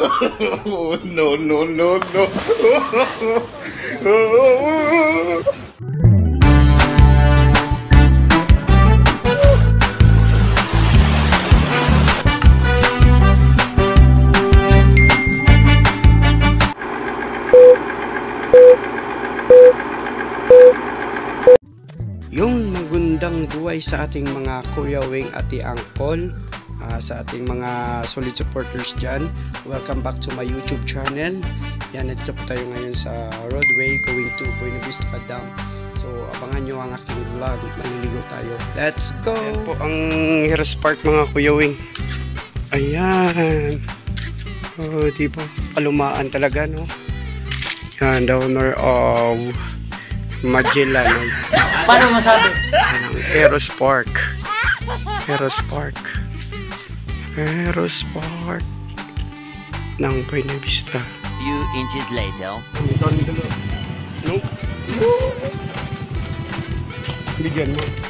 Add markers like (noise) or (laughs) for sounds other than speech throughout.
(laughs) no, no, no, no. Yung magandang buhay sa ating mga Kuya Wing at Angkol, ah, sa ating mga solid supporters dyan. Welcome back to my YouTube channel. Yan, nandito po tayo ngayon sa roadway going to Buena Vista Dam. So, abangan nyo ang aking vlog. Maliligo tayo. Let's go! Yan po ang Heroes Park mga Kuya Wing. Ayan. Oh, di ba? Kalumaan talaga, no? Yan, the owner of Magellan. Paano masabi? ng Eros Park. Eros Park. Eros Park ng Buena Vista. Few inches later. Ang ganda. No? Bigyan mo.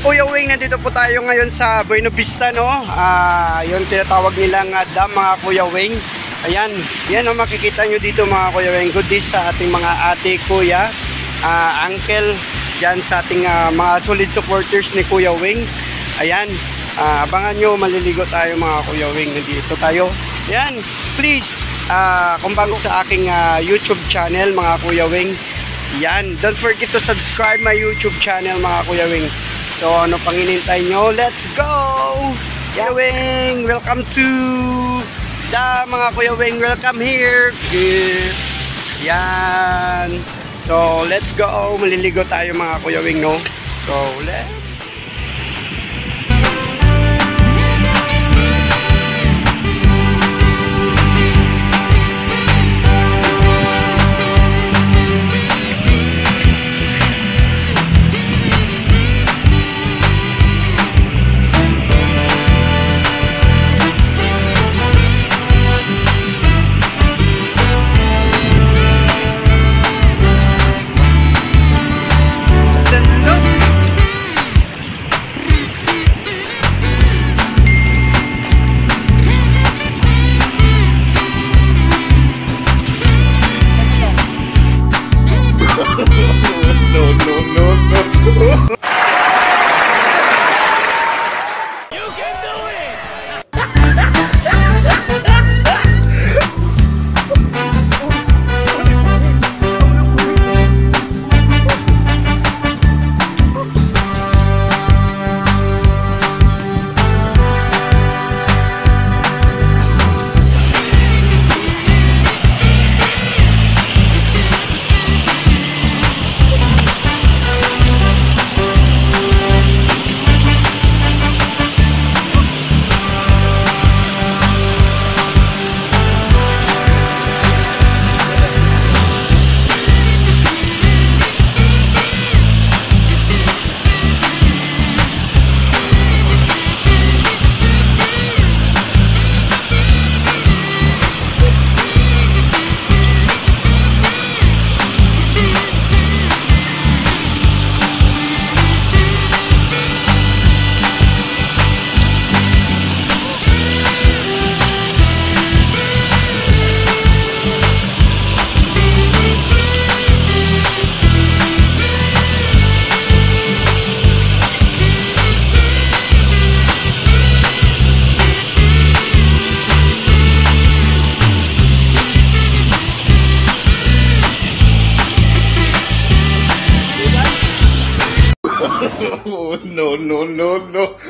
Kuya Wing, nandito po tayo ngayon sa Buena Vista, no? Ah, yon tinatawag nilang uh, dam mga Kuya Wing. Ayan, yan ang makikita nyo dito mga Kuya Wing. Good day sa ating mga ate, kuya, ah, uncle, dyan sa ating ah, mga solid supporters ni Kuya Wing. Ayan, ah, abangan nyo, maliligo tayo mga Kuya Wing. Nandito tayo. Ayan, please, ah, kung bago sa aking ah, YouTube channel mga Kuya Wing, yan, don't forget to subscribe my YouTube channel mga Kuya Wing. So ano pang inintay nyo? Let's go! Kuya Wing, welcome to the mga Kuya Wing. Welcome here. Good. Yan. So let's go. Maliligo tayo mga Kuya Wing, no? So let's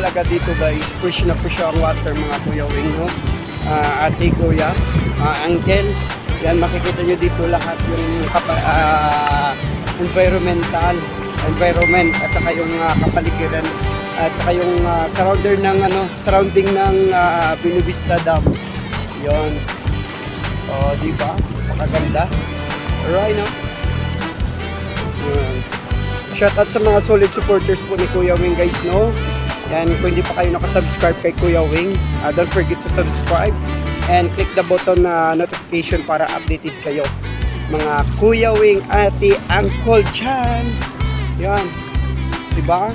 talaga dito guys. Push na push ang water mga kuya wing no. Ah, ate kuya, ah, uncle. Yan makikita nyo dito lahat yung ah, environmental environment at saka yung ah, kapaligiran at saka yung ah, surrounder ng ano surrounding ng uh, Binubista Dam. Yon. Oh, di ba? Makaganda. Right no? Yan. Shoutout sa mga solid supporters po ni Kuya Wing guys, no? Yan, kung hindi pa kayo nakasubscribe kay Kuya Wing, uh, don't forget to subscribe and click the button na notification para updated kayo. Mga Kuya Wing, Ate, Uncle Chan. Yan. Diba?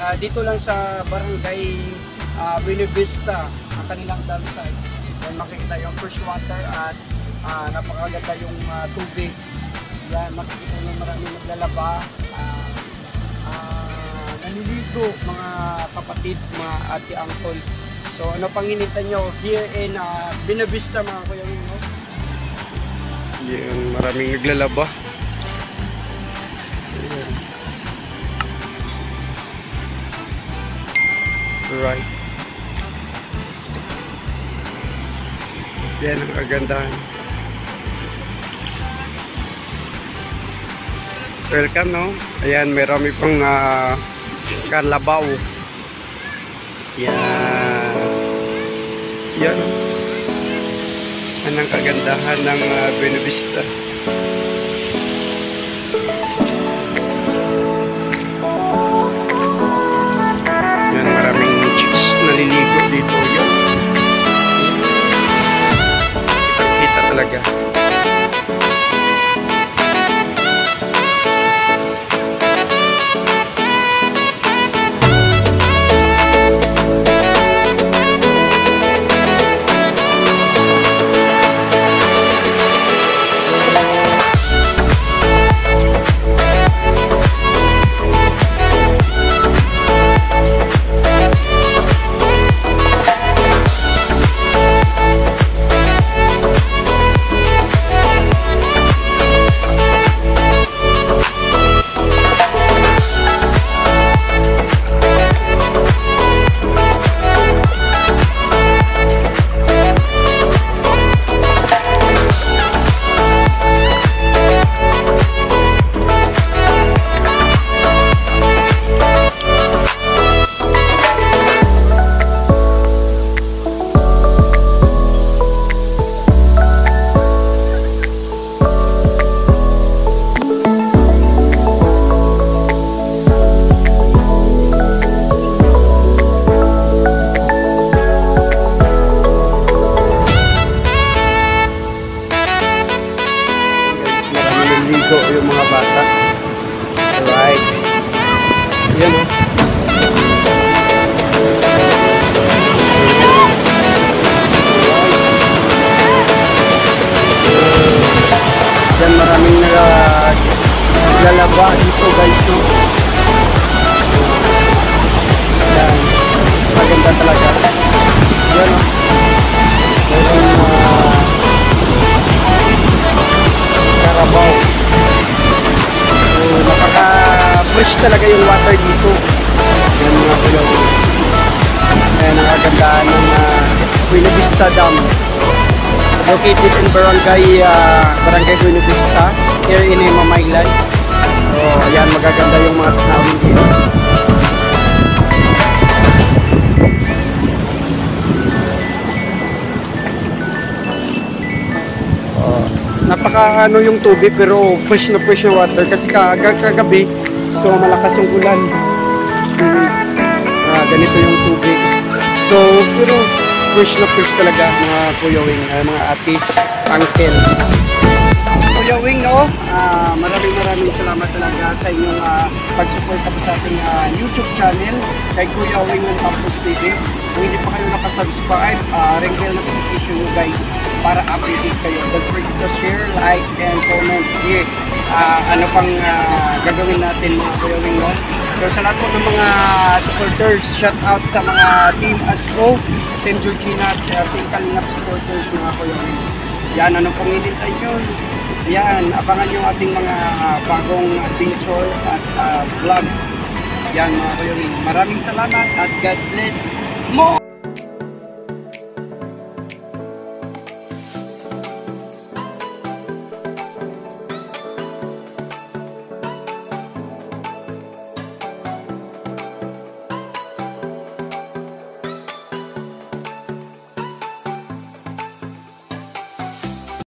Uh, dito lang sa barangay uh, Buenavista, ang kanilang dam site. Ayan, makikita yung fresh water at uh, napakaganda yung uh, tubig. Yan, makikita nyo maraming naglalaba. Uh, uh, naliligo mga kapatid, mga ate, uncle. So ano pang hinintay nyo here in uh, Buenavista mga kuya no? Yan, maraming naglalaba. Right. Yan ang kagandahan. Welcome, no? Ayan, marami pang uh, kalabaw. Yan. Yan. Yan ang kagandahan ng uh, Buenavista. Yan, Yeah. Napaka-fresh talaga yung water dito. Yan mga kuyaw. Ayan ang kagandahan ng uh, Buena Vista Dam. Located in Barangay uh, Barangay Buena Vista, here in Mamaylan. So, ayan, magaganda yung mga tanawin dito. Oh, napaka ano yung tubig pero fresh na fresh na water kasi kag kagabi so malakas yung ulan Mhm. Ah, ganito yung tubig so pero fresh na fresh talaga mga kuya wing ah, mga ate uncle Kuya Wing, no? Ah, maraming maraming salamat talaga sa inyong ah, pag-support po sa ating ah, YouTube channel kay Kuya Wing ng Campus TV. Kung hindi pa kayo nakasubscribe, uh, ring bell notification nyo guys para updated kayo. Don't forget to share, like, and comment here. Ah, ano pang ah, gagawin natin mga Kuya Wing, no? So sa lahat po ng mga supporters, shout out sa mga Team Asco, Team Georgina, at uh, Team Kalingap supporters mga Kuya Wing. Yan, ano pong hinintay nyo? Yan, abangan yung ating mga ah, bagong adventure at ah, vlog. Yan mga kuya Wing. Maraming salamat at God bless mo!